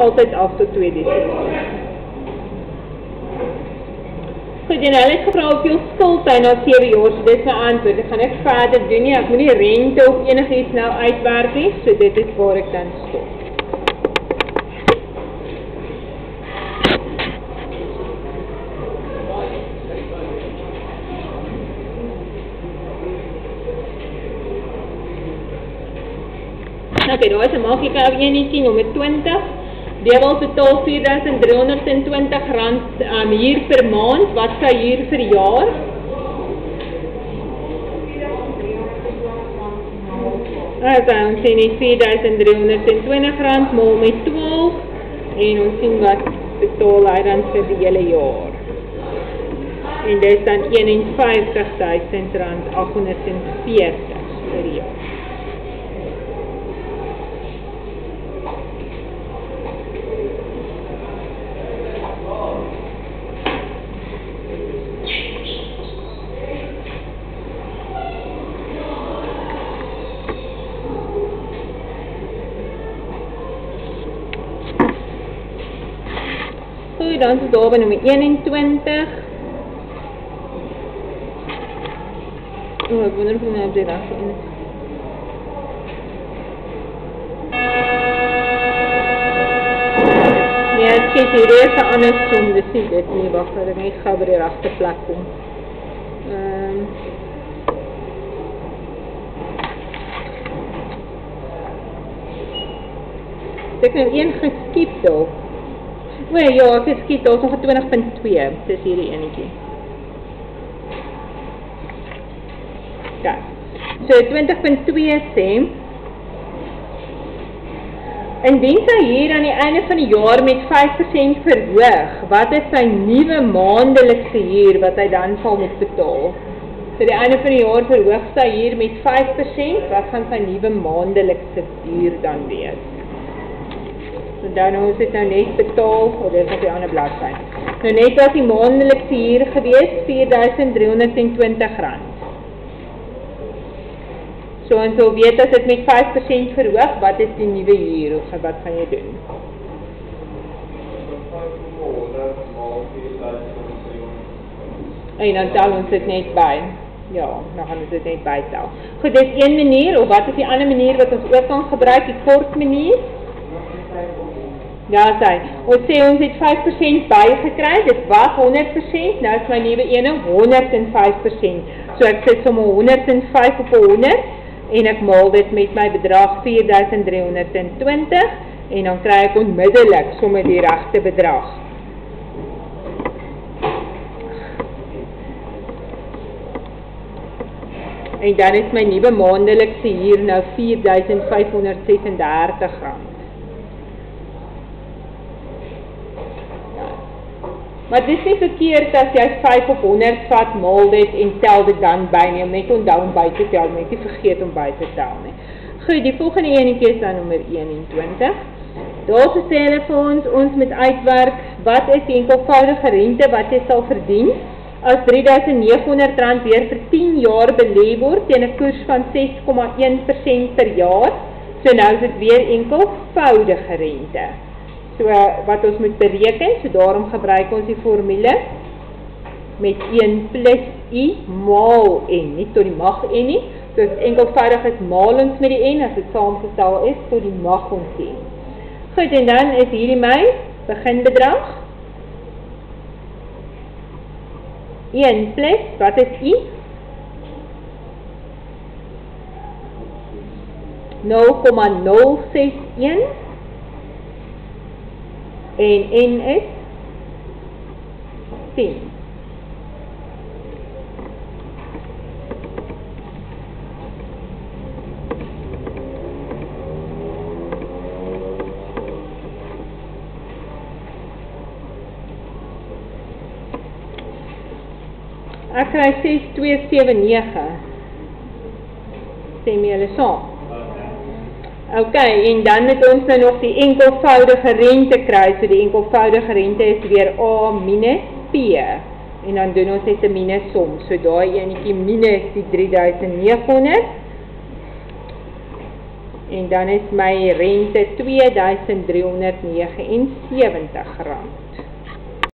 altyd af tot 2 desember. Goed, en hulle het gevra of jou skuld by na 7 jaar, so dit is my antwoord. Ek gaan ek verder doen nie, ek moet nie rente of enigiets nou uitwerk nie, so dit is waar ek dan stop. Oké, okay, daar is 'n maklike ou enetjie nommer 20. Dewel betaal R4320 um, huur per maand. Wat sy huur vir jaar? Okay, ons sien net R4320 maal met 12 en ons sien wat betaal hy dan vir die hele jaar. En dit is dan R51840 per jaar. Dan is daar by nummer 21. O, oh, ek wonder of ek nou op die regte een is. Ja, ek sê hier is 'n ander som, dis nie dit nie, wag, dat ek net gou by die regte plek kom. Ehm um, Ek het een geskiep dalk. O ja, ek het skiet, daar's nog 'n 20.2. Dis hierdie enetjie. Ja. So 20.2 sê Indien sy hier aan die einde van die jaar met 5% verhoog, wat is sy nuwe maandelikse huur wat hy dan sal moet betaal? So die einde van die jaar verhoog sy hier met 5%, wat gaan sy nuwe maandelikse huur dan wees? So dan ons het nou net betaal, of dit is op die ander bladsy. Nou net was die maandelikse huur gewees R4320 rand. So ons wil weet as dit met 5% verhoog, wat is die nuwe huur of wat gaan jy doen? En dan tel ons dit net by. Ja, dan gaan ons dit net bytel. Goed, dis een manier of wat is die ander manier wat ons ook kan gebruik, die kort manier? Ja, sy. Ons sê ons het 5% bygekry. Dit was 100%. Nou is my nuwe ene 105%. So ek sit sommer 105 op 100 en ek maal dit met my bedrag 4320 en dan kry ek onmiddellik sommer die regte bedrag. En dan is my nuwe maandelikse huur nou 4536 Maar dit is nie verkeerd as jy 5 op 100 vat, maal dit en tel dit dan by nie, om net onthou om by te tel, net nie vergeet om by te tel nie. Goed, die volgende enetjie is dan nummer 21. Daar hulle vir ons, ons moet uitwerk, wat is die enkelvoudige rente wat jy sal verdien, as 3900 rand weer vir 10 jaar belee word, tegen een koers van 6,1% per jaar, so nou is het weer enkelvoudige rente. So wat ons moet bereken, so daarom gebruik ons die formule met 1 plus i maal n, nie tot die mag n nie. So as enkelvoudig is maal ons met die n, as het saamgestel is, tot die mag ons n. Goed, en dan is hierdie my beginbedrag. 1 plus, wat is i? 0,061 en N is 10. Ek kry 6279. Sê my hulle saam. Ok, en dan het ons nou nog die enkelvoudige rente kry, so die enkelvoudige rente is weer A minus P, en dan doen ons net een minus som, so daar enetjie minus die 3900, En dan is my rente R2379 rand.